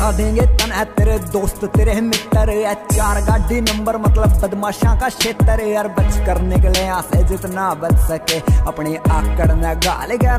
बता देंगे तन। है तेरे दोस्त, तेरे मित्र या चार गाड़ी नंबर मतलब बदमाशा का क्षेत्र यार, बच कर निकले यहाँ से जितना बच सके। अपनी आकड़ में गाल गया